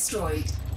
destroyed.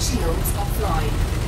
Shields offline.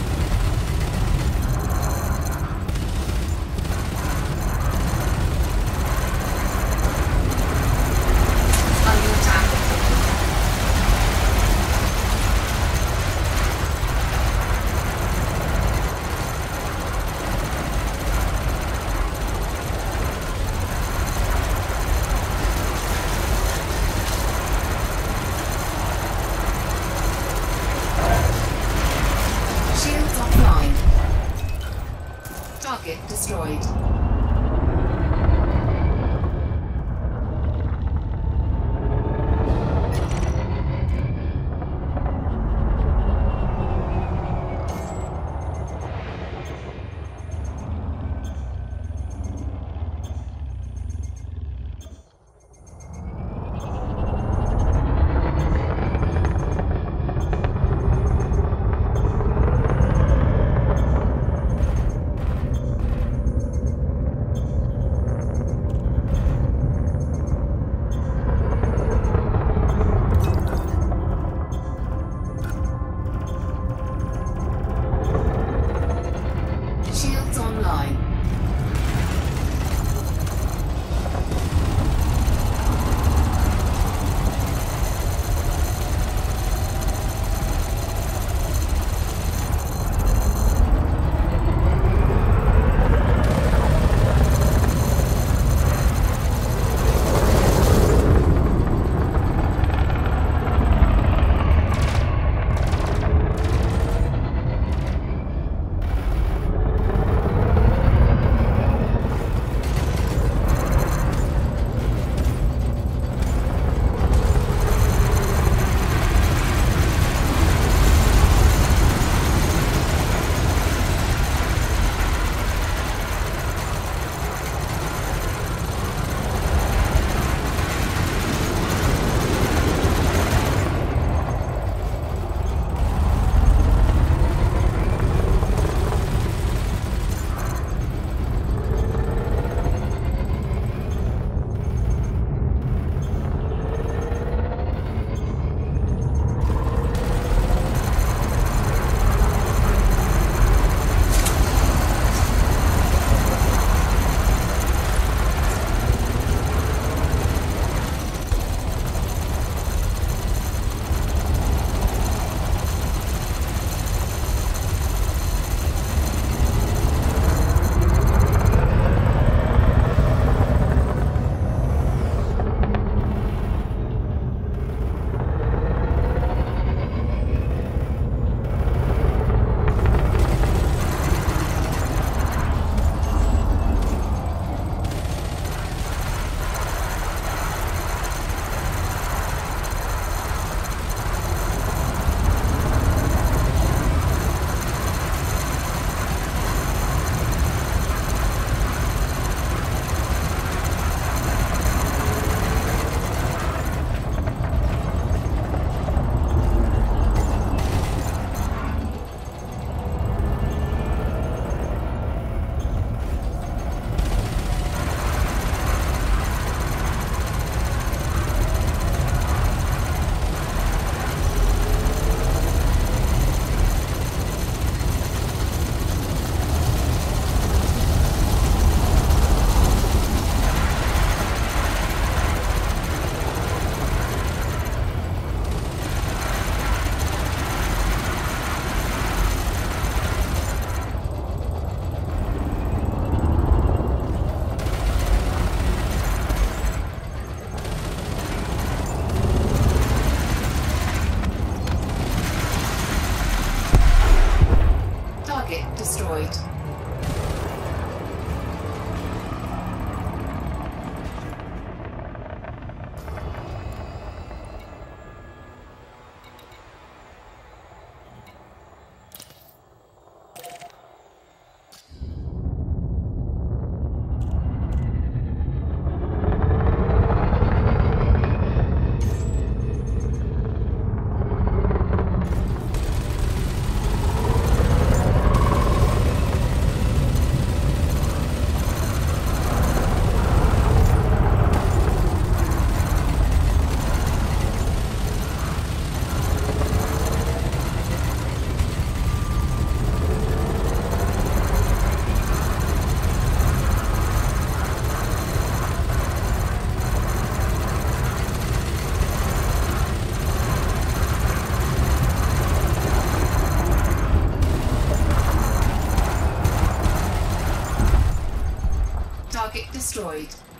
Destroyed.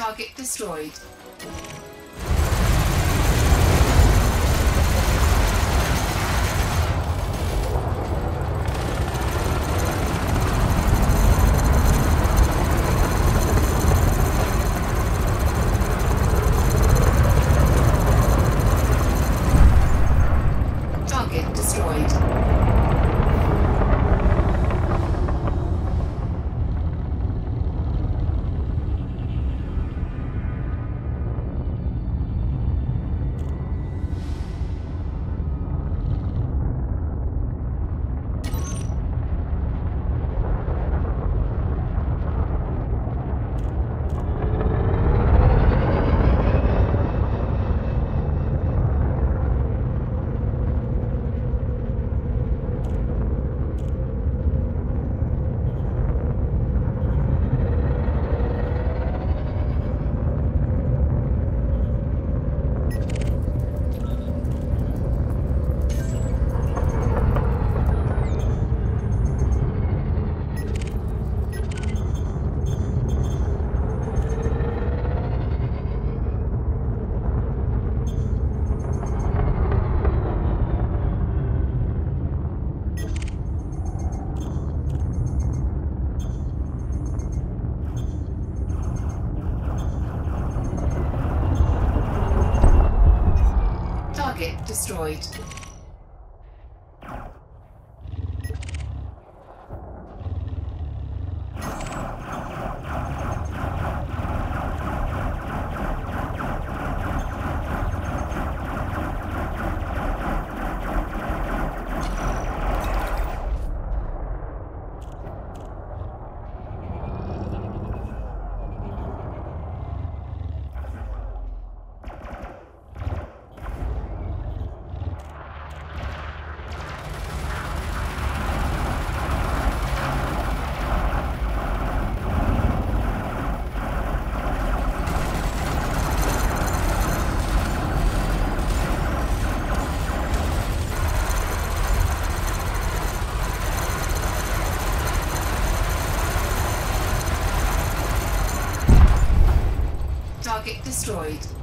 Target destroyed. Destroyed. Target destroyed.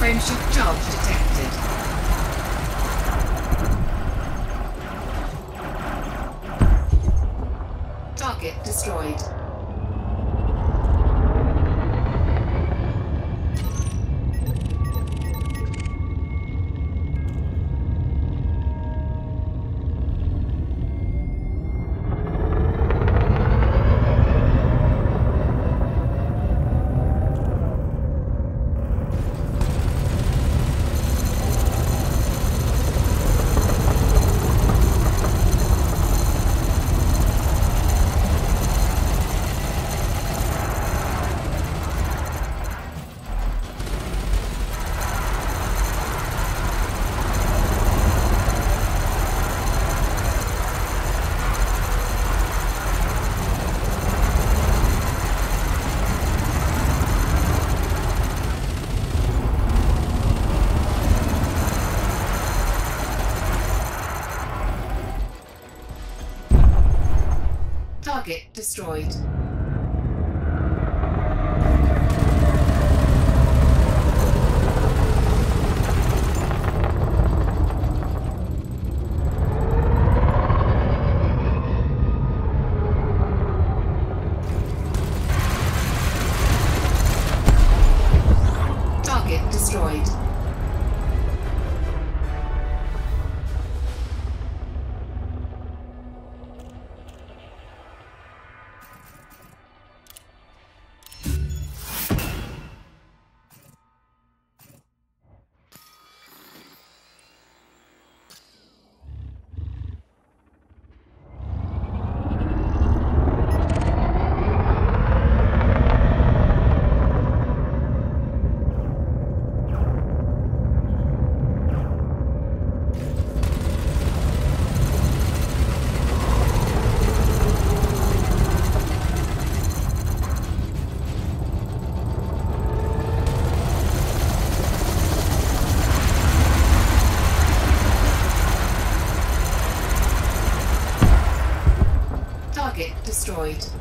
Frameshift charge detected. Target destroyed. Target destroyed. Target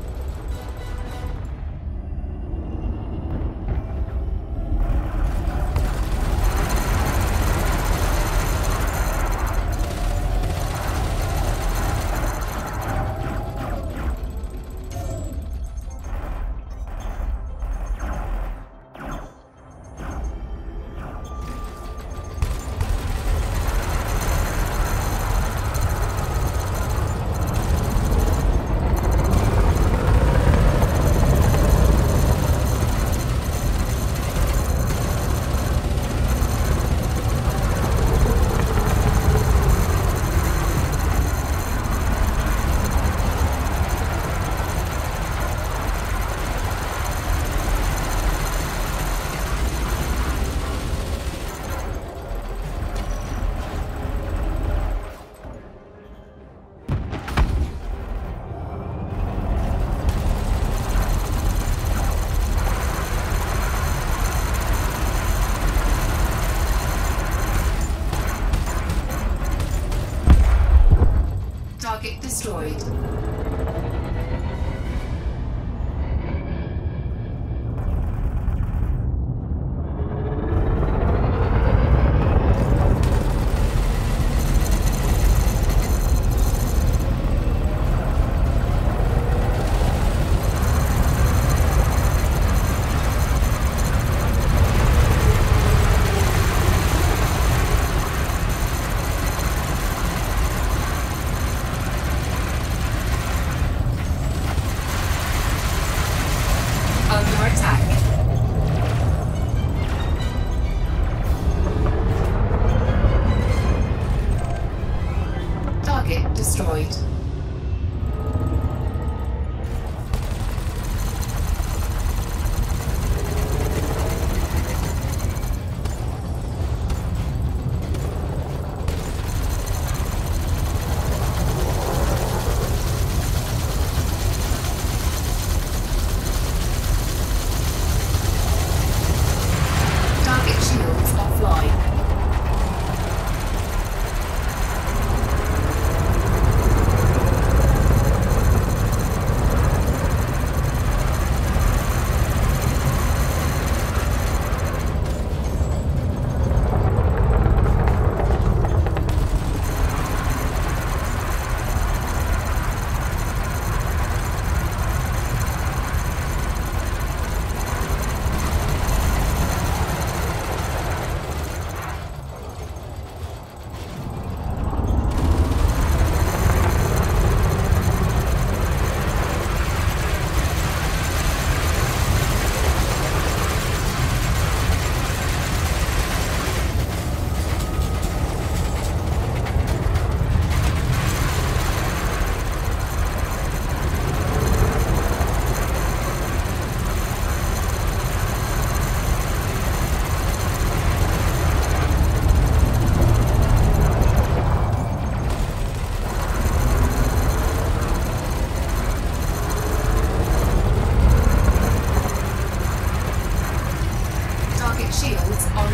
destroyed.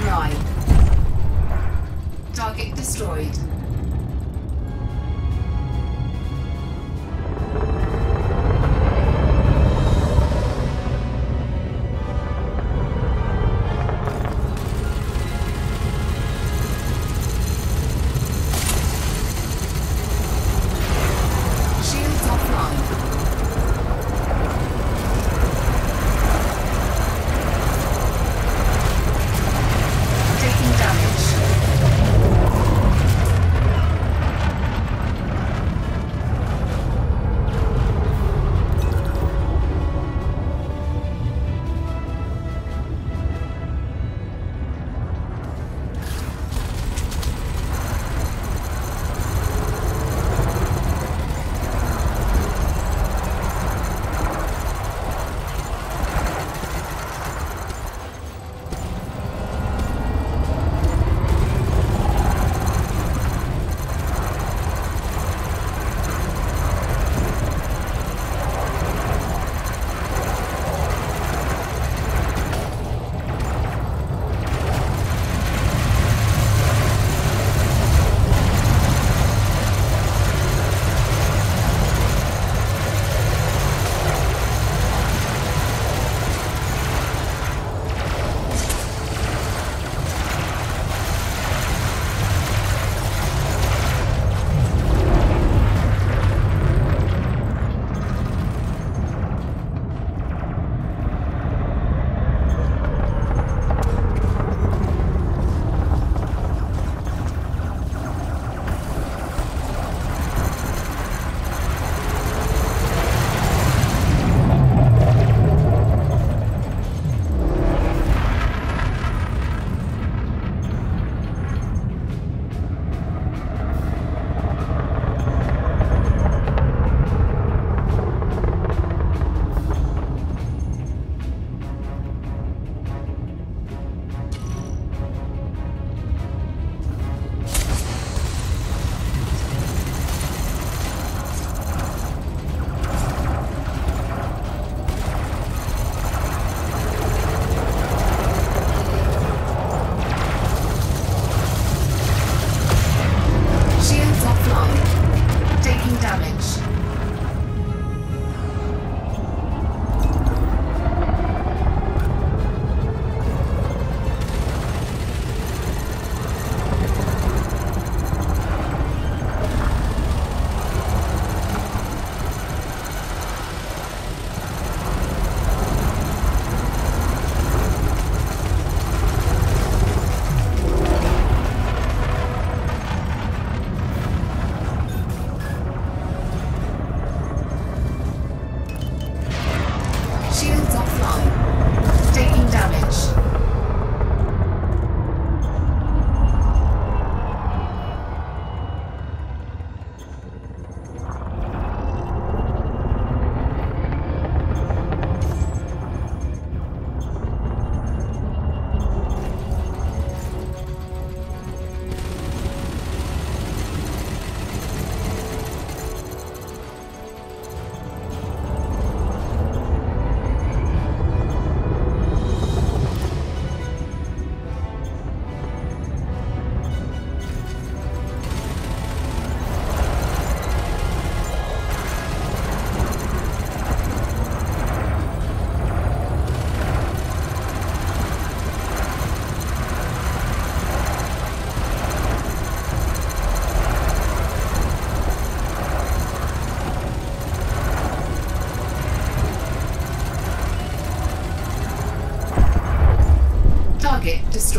right. Target destroyed.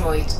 2008